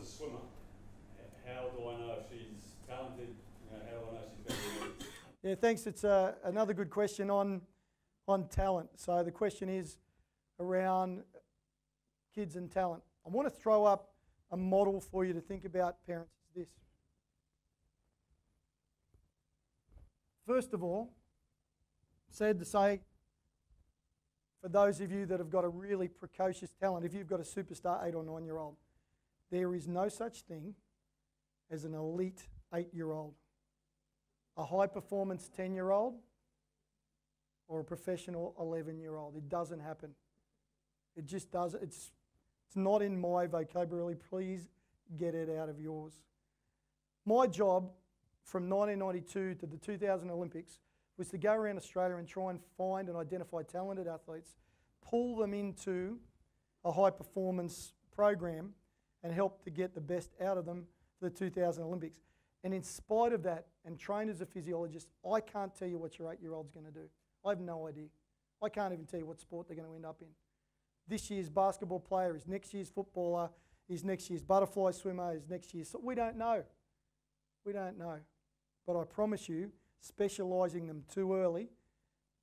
a swimmer, how do I know if she's talented? You know, how do I know she's going to Yeah, thanks. It's uh, another good question on, on talent. So the question is around kids and talent. I want to throw up a model for you to think about, parents, is this. First of all, sad to say, for those of you that have got a really precocious talent, if you've got a superstar eight or nine year old, there is no such thing as an elite eight year old, a high performance 10 year old, or a professional 11 year old. It doesn't happen. It just does. It's, it's not in my vocabulary. Please get it out of yours. My job from 1992 to the 2000 Olympics was to go around Australia and try and find and identify talented athletes, pull them into a high performance program, and help to get the best out of them for the 2000 Olympics. And in spite of that, and trained as a physiologist, I can't tell you what your eight year old's going to do. I have no idea. I can't even tell you what sport they're going to end up in. This year's basketball player is next year's footballer, is next year's butterfly swimmer, is next year's. So we don't know. We don't know. But I promise you, specialising them too early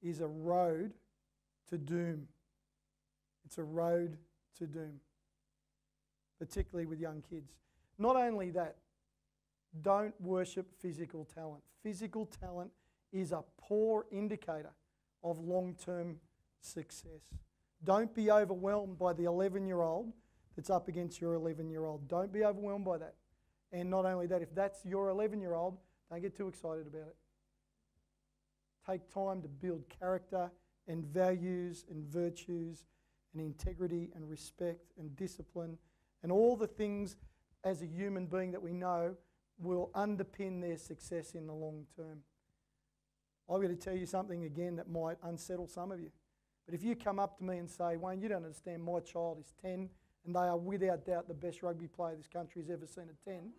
is a road to doom. It's a road to doom, particularly with young kids. Not only that, don't worship physical talent. Physical talent is a poor indicator of long term success. Don't be overwhelmed by the 11 year old that's up against your 11 year old. Don't be overwhelmed by that. And not only that, if that's your 11 year old, don't get too excited about it. Take time to build character and values and virtues and integrity and respect and discipline and all the things as a human being that we know will underpin their success in the long term. I've got to tell you something again that might unsettle some of you. But if you come up to me and say, Wayne, you don't understand, my child is 10 and they are without doubt the best rugby player this country has ever seen at 10,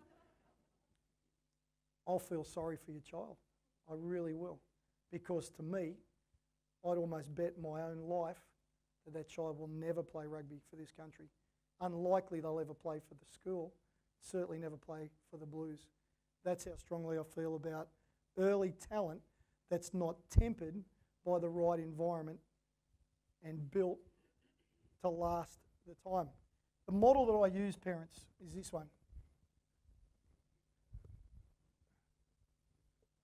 I'll feel sorry for your child. I really will. Because to me, I'd almost bet my own life that that child will never play rugby for this country. Unlikely they'll ever play for the school, certainly never play for the Blues. That's how strongly I feel about early talent that's not tempered by the right environment and built to last the time. The model that I use, parents, is this one.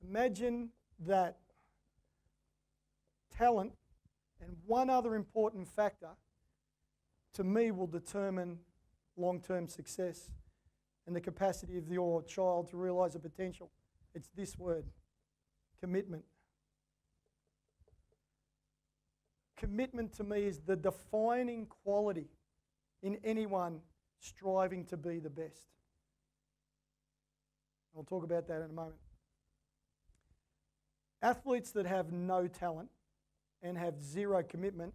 Imagine that talent and one other important factor to me will determine long term success and the capacity of your child to realize the potential. It's this word commitment. Commitment to me is the defining quality in anyone striving to be the best. I'll talk about that in a moment. Athletes that have no talent and have zero commitment,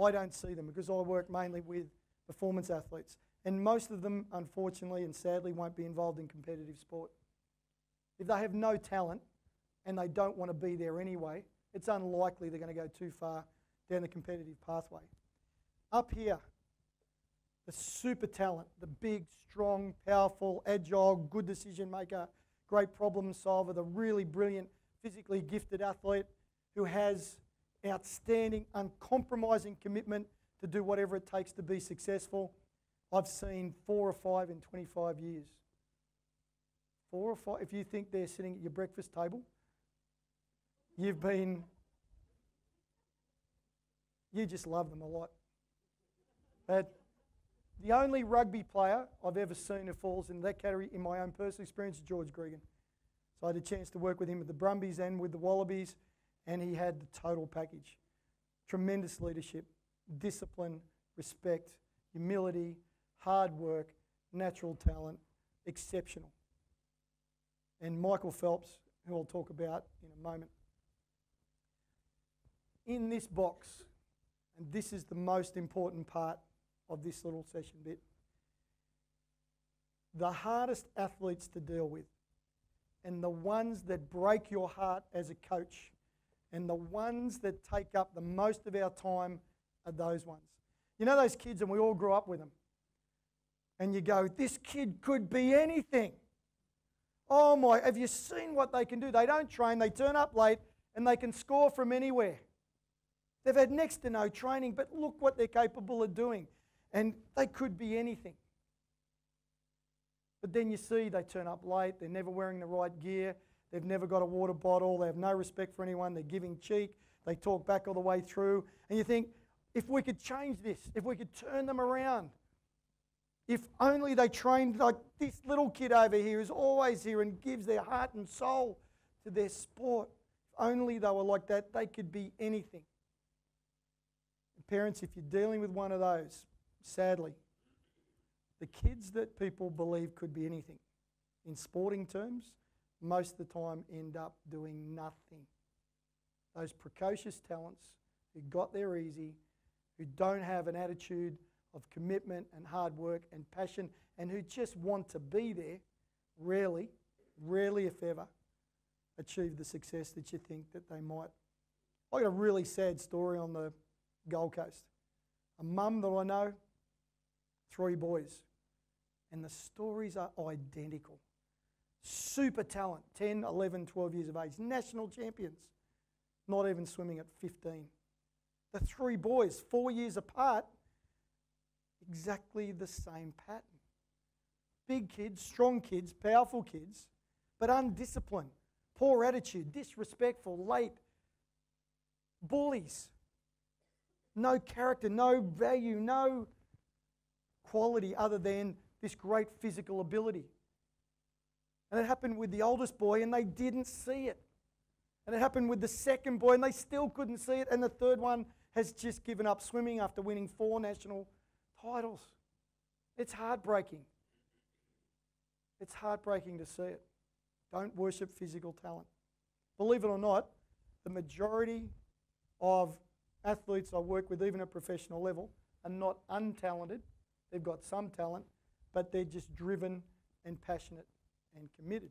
I don't see them because I work mainly with performance athletes. And most of them, unfortunately and sadly, won't be involved in competitive sport. If they have no talent and they don't want to be there anyway, it's unlikely they're going to go too far down the competitive pathway. Up here, the super talent, the big, strong, powerful, agile, good decision maker, great problem solver, the really brilliant, physically gifted athlete who has outstanding, uncompromising commitment to do whatever it takes to be successful. I've seen four or five in 25 years. Four or five, if you think they're sitting at your breakfast table, you've been, you just love them a lot. But the only rugby player I've ever seen who falls in that category in my own personal experience is George Gregan. So I had a chance to work with him at the Brumbies and with the Wallabies, and he had the total package. Tremendous leadership, discipline, respect, humility, hard work, natural talent, exceptional. And Michael Phelps, who I'll talk about in a moment. In this box, and this is the most important part of this little session bit, the hardest athletes to deal with and the ones that break your heart as a coach and the ones that take up the most of our time are those ones. You know those kids, and we all grew up with them. and you go, this kid could be anything. Oh my, have you seen what they can do? They don't train, they turn up late, and they can score from anywhere. They've had next to no training, but look what they're capable of doing. And they could be anything. But then you see they turn up late, they're never wearing the right gear, they've never got a water bottle, they have no respect for anyone, they're giving cheek, they talk back all the way through. And you think, if we could change this, if we could turn them around, if only they trained like this little kid over here is always here and gives their heart and soul to their sport. If only they were like that, they could be anything. Parents, if you're dealing with one of those, sadly, the kids that people believe could be anything, in sporting terms, most of the time end up doing nothing. Those precocious talents who got there easy, who don't have an attitude of commitment and hard work and passion, and who just want to be there, rarely, rarely if ever, achieve the success that you think that they might. I got a really sad story on the Gold Coast. A mum that I know, three boys, and the stories are identical. Super talent, 10, 11, 12 years of age, national champions, not even swimming at 15. The three boys, four years apart, exactly the same pattern. Big kids, strong kids, powerful kids, but undisciplined, poor attitude, disrespectful, late, bullies, no character, no value, no quality other than this great physical ability. And it happened with the oldest boy, and they didn't see it. And it happened with the second boy, and they still couldn't see it. And the third one has just given up swimming after winning four national titles. It's heartbreaking. It's heartbreaking to see it. Don't worship physical talent. Believe it or not, the majority of athletes I work with, even at professional level, are not untalented. They've got some talent, but they're just driven and passionate and committed.